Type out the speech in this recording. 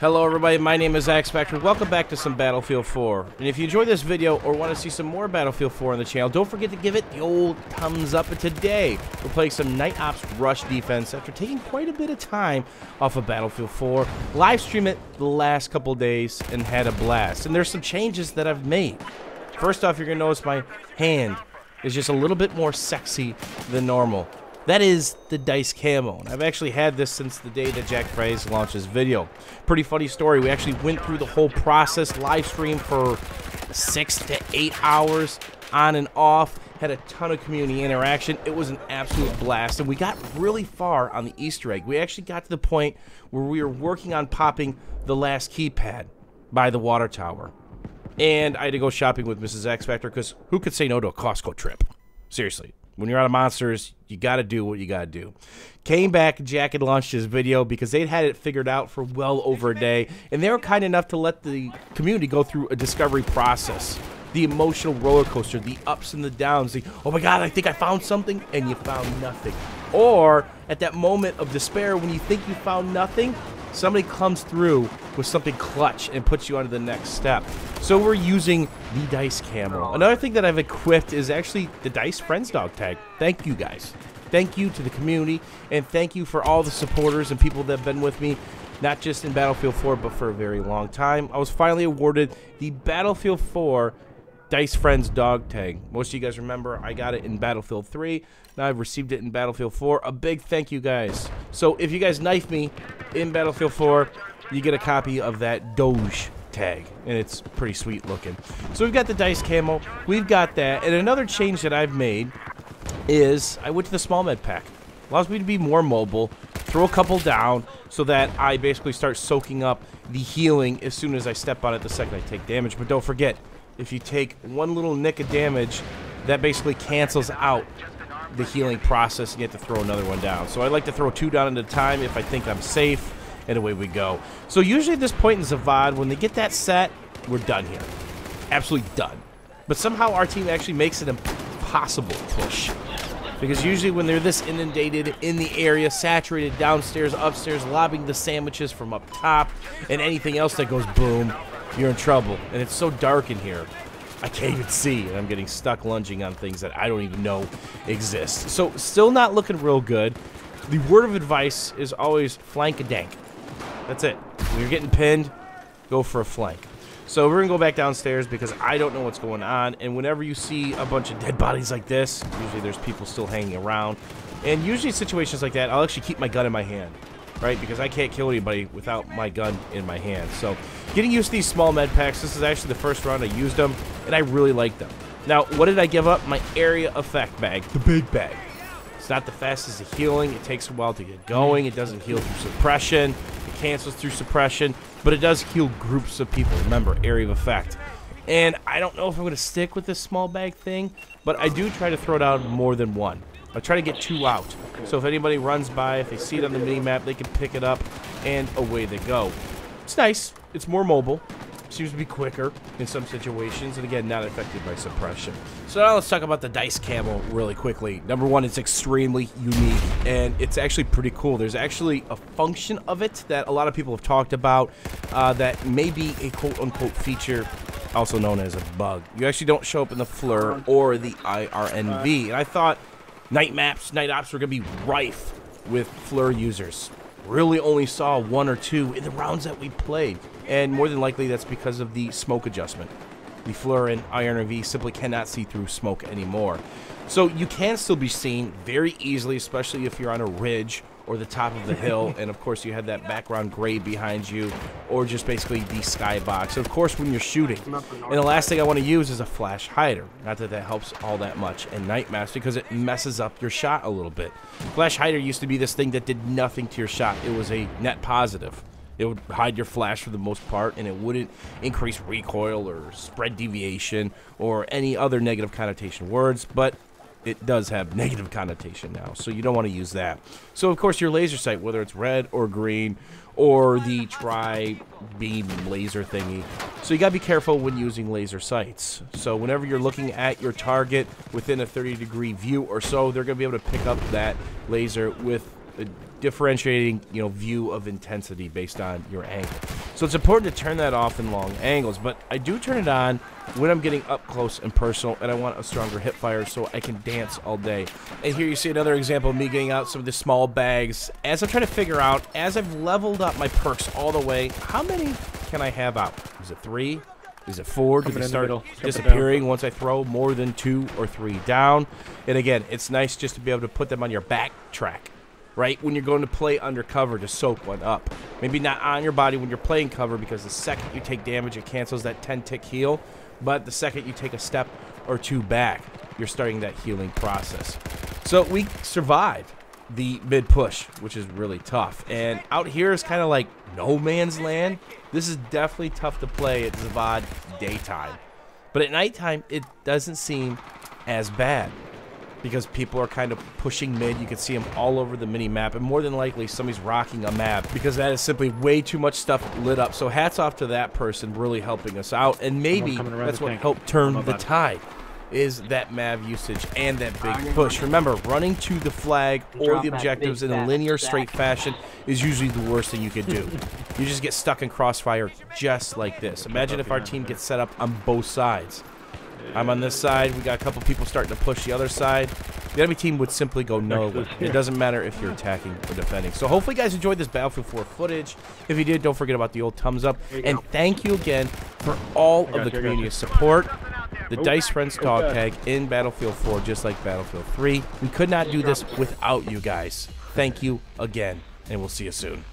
Hello everybody, my name is X Factor. Welcome back to some Battlefield 4. And if you enjoyed this video or want to see some more Battlefield 4 on the channel, don't forget to give it the old thumbs up. And today, we're playing some Night Ops Rush Defense after taking quite a bit of time off of Battlefield 4. Live stream it the last couple days and had a blast. And there's some changes that I've made. First off, you're going to notice my hand is just a little bit more sexy than normal. That is the Dice Camo. And I've actually had this since the day that Jack Frags launched his video. Pretty funny story. We actually went through the whole process, live stream for six to eight hours on and off. Had a ton of community interaction. It was an absolute blast. And we got really far on the Easter egg. We actually got to the point where we were working on popping the last keypad by the water tower. And I had to go shopping with Mrs. X Factor because who could say no to a Costco trip? Seriously. When you're out of monsters, you got to do what you got to do. Came back, Jack had launched his video because they'd had it figured out for well over a day, and they were kind enough to let the community go through a discovery process. The emotional roller coaster, the ups and the downs, the, oh my god, I think I found something, and you found nothing. Or at that moment of despair when you think you found nothing, somebody comes through with something clutch and puts you onto the next step. So we're using the Dice Camo. Oh. Another thing that I've equipped is actually the Dice Friends dog tag. Thank you guys. Thank you to the community, and thank you for all the supporters and people that have been with me, not just in Battlefield 4, but for a very long time. I was finally awarded the Battlefield 4 Dice Friends dog tag. Most of you guys remember I got it in Battlefield 3. Now I've received it in Battlefield 4. A big thank you guys. So if you guys knife me in Battlefield 4, you get a copy of that dog tag, and it's pretty sweet looking. So we've got the dice camo, we've got that, and another change that I've made is I went to the small med pack. Allows me to be more mobile, throw a couple down, so that I basically start soaking up the healing as soon as I step on it the second I take damage. But don't forget, if you take one little nick of damage, that basically cancels out the healing process and you have to throw another one down. So I like to throw two down at a time if I think I'm safe and away we go. So usually at this point in Zavod, when they get that set, we're done here. Absolutely done. But somehow our team actually makes it impossible push. Because usually when they're this inundated in the area, saturated downstairs, upstairs, lobbing the sandwiches from up top, and anything else that goes boom, you're in trouble. And it's so dark in here. I can't even see, and I'm getting stuck lunging on things that I don't even know exist. So, still not looking real good. The word of advice is always flank a dank. That's it. When you're getting pinned, go for a flank. So we're going to go back downstairs because I don't know what's going on. And whenever you see a bunch of dead bodies like this, usually there's people still hanging around. And usually situations like that, I'll actually keep my gun in my hand. Right? Because I can't kill anybody without my gun in my hand. So getting used to these small med packs, this is actually the first round I used them. And I really like them. Now, what did I give up? My area effect bag. The big bag. It's not the fastest of healing. It takes a while to get going. It doesn't heal through suppression It cancels through suppression, but it does heal groups of people. Remember, area of effect. And I don't know if I'm going to stick with this small bag thing, but I do try to throw down more than one. I try to get two out. So if anybody runs by, if they see it on the mini map, they can pick it up, and away they go. It's nice. It's more mobile seems to be quicker in some situations, and again, not affected by suppression. So now let's talk about the Dice camo really quickly. Number one, it's extremely unique, and it's actually pretty cool. There's actually a function of it that a lot of people have talked about uh, that may be a quote-unquote feature also known as a bug. You actually don't show up in the FLIR or the IRNV, and I thought night maps, night ops were going to be rife with FLIR users. Really only saw one or two in the rounds that we played and more than likely that's because of the smoke adjustment. The FLIR and IRNV simply cannot see through smoke anymore. So you can still be seen very easily, especially if you're on a ridge or the top of the hill, and of course you have that background gray behind you, or just basically the skybox. Of course, when you're shooting. And the last thing I want to use is a flash hider. Not that that helps all that much in night maps because it messes up your shot a little bit. Flash hider used to be this thing that did nothing to your shot. It was a net positive. It would hide your flash for the most part, and it wouldn't increase recoil or spread deviation or any other negative connotation words, but it does have negative connotation now, so you don't want to use that. So, of course, your laser sight, whether it's red or green or the tri-beam laser thingy, so you got to be careful when using laser sights. So whenever you're looking at your target within a 30 degree view or so, they're going to be able to pick up that laser with differentiating, you know, view of intensity based on your angle. So it's important to turn that off in long angles, but I do turn it on when I'm getting up close and personal and I want a stronger hip fire so I can dance all day. And here you see another example of me getting out some of the small bags as I'm trying to figure out, as I've leveled up my perks all the way, how many can I have out? Is it three? Is it four? Do they start disappearing once I throw more than two or three down? And again, it's nice just to be able to put them on your back track right? When you're going to play undercover to soak one up. Maybe not on your body when you're playing cover because the second you take damage, it cancels that 10 tick heal. But the second you take a step or two back, you're starting that healing process. So we survived the mid push, which is really tough. And out here is kind of like no man's land. This is definitely tough to play at Zavod daytime. But at nighttime, it doesn't seem as bad because people are kind of pushing mid. You can see them all over the mini map, and more than likely somebody's rocking a MAV because that is simply way too much stuff lit up. So hats off to that person really helping us out, and maybe that's what tank. helped turn the tide is that MAV usage and that big push. Remember, running to the flag or the objectives in a linear, straight fashion is usually the worst thing you could do. you just get stuck in crossfire just like this. Imagine if our team gets set up on both sides. I'm on this side. We got a couple people starting to push the other side. The enemy team would simply go no. It doesn't matter if you're attacking or defending. So hopefully you guys enjoyed this Battlefield 4 footage. If you did, don't forget about the old thumbs up. And go. thank you again for all of the community support. The Dice Friends dog tag in Battlefield 4, just like Battlefield 3. We could not do this without you guys. Thank you again, and we'll see you soon.